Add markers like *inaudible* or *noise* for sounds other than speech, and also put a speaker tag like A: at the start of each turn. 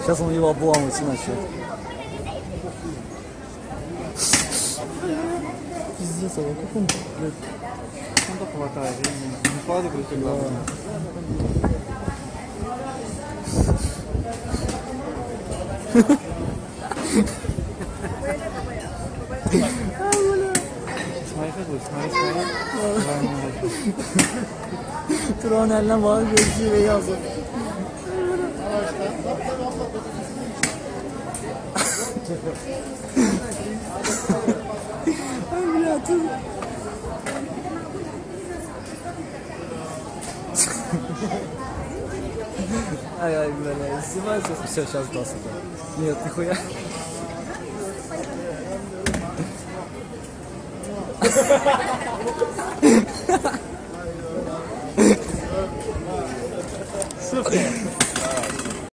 A: Сейчас он его обламывать начнет. Пиздец, а как он, блядь,
B: Он только хватает, я не вкладываю сюда. *laughs* Смотри, смотри, смотри. Ладно,
A: Turan eline bağlı gözlüğüyle yazdı. Ay блядь. Ай, ай, бля, снимается. Все, сейчас даст это. Нет, нихуя.
B: sırf